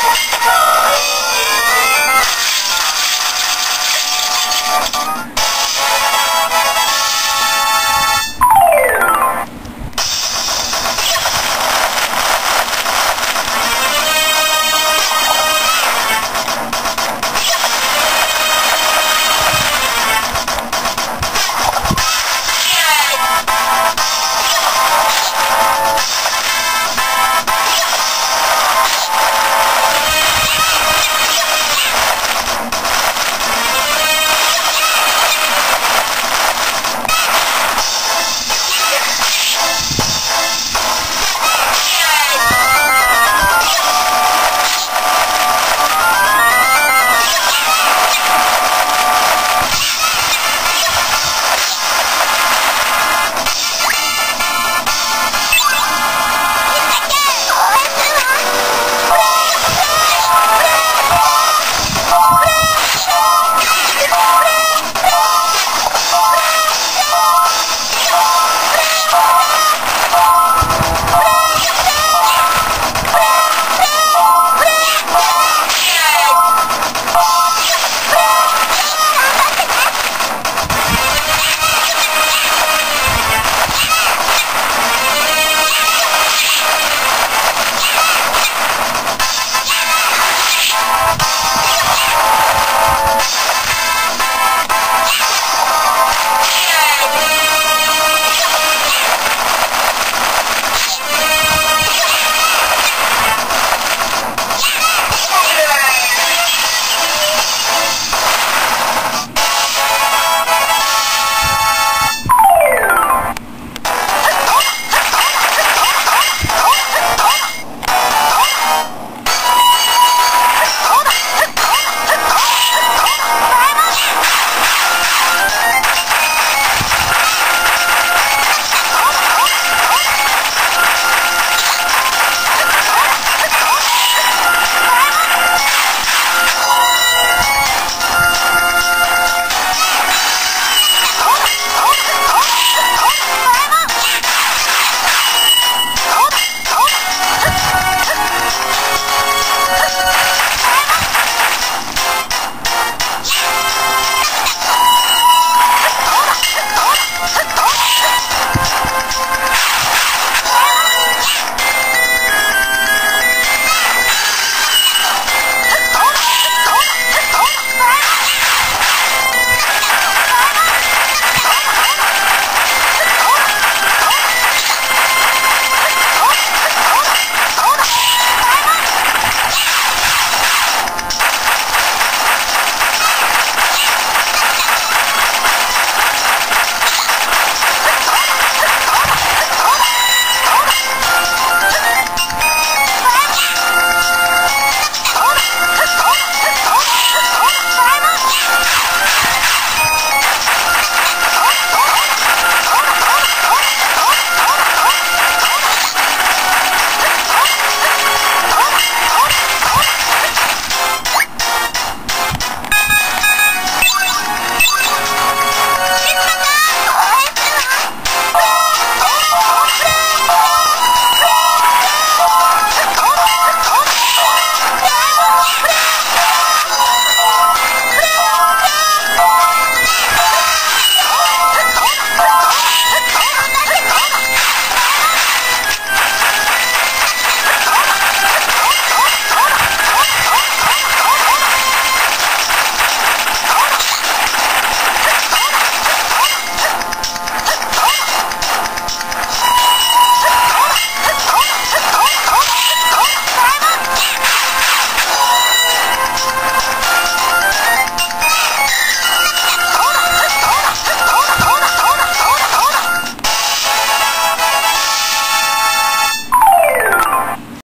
Go!